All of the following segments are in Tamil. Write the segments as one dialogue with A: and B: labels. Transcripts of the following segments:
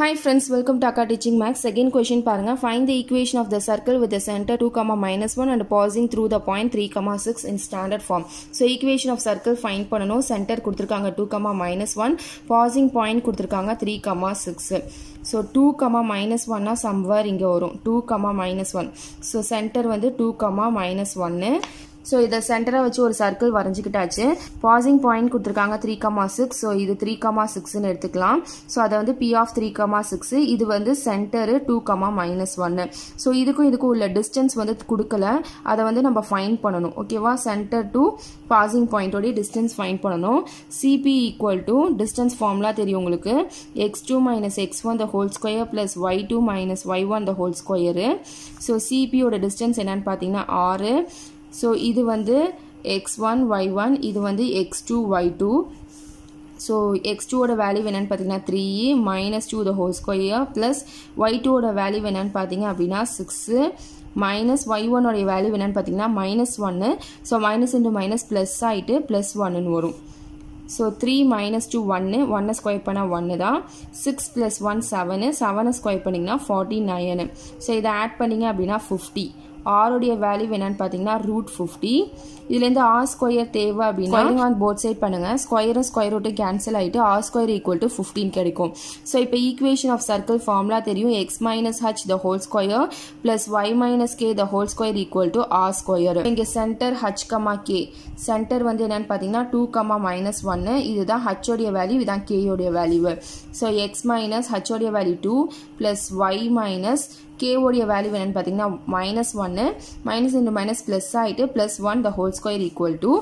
A: Hi friends welcome to teaching maths second question பாருங்கள் find the equation of the circle with the centre two comma minus one and passing through the point three comma six in standard form so equation of circle find பண்ணணும் சென்டர் கொடுத்துருக்காங்க two comma minus one passing point கொடுத்துருக்காங்க three comma six so two comma minus ஒன்னா சம்வர் இங்கே வரும் two comma minus one so centre வந்து டூ கமா மைனஸ் ஒன்று ஸோ இதை சென்டராக வச்சு ஒரு சர்க்கிள் வரைஞ்சிக்கிட்டாச்சு. பாசிங் பாயிண்ட் கொடுத்துருக்காங்க த்ரீ கமா சிக்ஸ் ஸோ இது த்ரீ கமா சிக்ஸ்னு எடுத்துக்கலாம். ஸோ அதை வந்து P of three comma six இது வந்து சென்டரு டூ கமா மைனஸ் ஒன்னு ஸோ இதுக்கும் இதுக்கும் உள்ள டிஸ்டன்ஸ் வந்து கொடுக்கல. அதை வந்து நம்ம ஃபைன் பண்ணணும். ஓகேவா சென்டர் டு பாசிங் பாயிண்டோடைய டிஸ்டன்ஸ் ஃபைன் பண்ணணும். சிபி ஈக்குவல் டு டிஸ்டன்ஸ் ஃபார்ம்லாம் தெரியும் உங்களுக்கு. X two minus X one the whole square plus Y two minus Y one the whole square so சிபியோட distance என்னன்னு பார்த்தீங்கன்னா ஆறு ஸோ இது வந்து எக்ஸ் ஒன் ஒய் ஒன் இது வந்து X two Y two so X டூவோட வேல்யூ என்னென்னு பார்த்தீங்கன்னா three minus two the whole square plus Y டூவோட வேல்யூ என்னென்னு பார்த்தீங்க அப்படின்னா சிக்ஸு மைனஸ் ஒய் ஒன்னோடைய வேல்யூ என்னென்னு பார்த்தீங்கன்னா மைனஸ் ஒன்று so minus into minus plus ஆகிட்டு ப்ளஸ் ஒன்னுன்னு வரும். ஸோ த்ரீ மைனஸ் டூ ஒன்று ஒன்னை ஸ்கொயர் பண்ணால் ஒன்று தான். சிக்ஸ் ப்ளஸ் ஒன் செவனு செவனை ஸ்கொயர் பண்ணிங்கன்னா ஃபார்ட்டி நைனு ஸோ இதை ஆட் பண்ணிங்க அப்படின்னா ஃபிஃப்டி ஆருடைய வேல்யூ என்னன்னு பார்த்தீங்கன்னா ரூட் ஃபிஃப்டி இதுலேருந்து ஆர் ஸ்கொயர் தேவை அப்படின்னா ஆன் போத் சைட் பண்ணுங்க. ஸ்கொயரும் ஸ்கொயர் ரூட்டும் கேன்சல் ஆகிட்டு ஆர் ஸ்கொயர் ஈக்குவல் டு ஃபிஃப்டின் கிடைக்கும். ஸோ இப்போ ஈக்குவேஷன் ஆஃப் சர்க்கிள் ஃபார்ம்லா தெரியும். X minus H the whole square plus Y minus K the whole square equal to R square இங்கே centre H comma K centre வந்து என்னன்னு பார்த்தீங்கன்னா டூ கமா மைனஸ் ஒன்னு இதுதான் ஹச்சோடைய வேல்யூ இதுதான் கேயோடைய value so X minus ஹச்சோடைய value two plus Y minus கேவோடைய value என்னன்னு பார்த்தீங்கன்னா மைனஸ் ஒன்று மைனஸ் இன்ட்டு மைனஸ் ப்ளஸ் ஆகிட்டு plus one the whole square equal to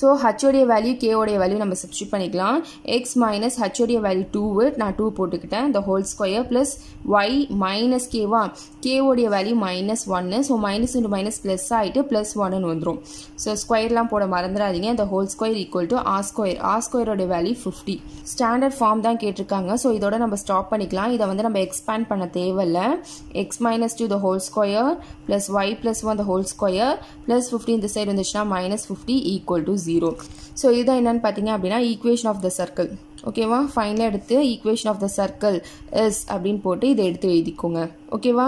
A: so ஹச்சோடைய value கேவோடைய வேல்யூ நம்ம சப்ஸ்டியூட் பண்ணிக்கலாம். எக்ஸ் மைனஸ் ஹச்சோடைய வேல்யூ டூவு நான் டூ போட்டுக்கிட்டேன். இந்த whole square plus Y minus கேவா கேவோடைய வேல்யூ மைனஸ் ஒன்று so minus into minus plus ஆகிட்டு ப்ளஸ் ஒன்னு வந்துடும் ஸோ ஸ்கொயர்லாம் போட மறந்துடாதீங்க. இந்த whole square equal to R square R ஸ்கொயரோட வேல்யூ ஃபிஃப்டி ஸ்டாண்டர்ட் ஃபார்ம் தான் கேட்டிருக்காங்க. ஸோ இதோட நம்ம ஸ்டாப் பண்ணிக்கலாம். இதை வந்து நம்ம எக்ஸ்பேண்ட் பண்ண தேவையில்ல. X minus two the whole square plus Y plus one the whole square plus fifty இந்த சைடு வந்துச்சுன்னா minus fifty equal to zero so இதுதான் என்னென்னு பார்த்தீங்க அப்படின்னா ஈக்குவேஷன் ஆஃப் த சர்க்கிள் ஓகேவா ஃபைனலாக எடுத்து equation of the circle is அப்படின்னு போட்டு இதை எடுத்து எழுதிக்கோங்க. ஓகேவா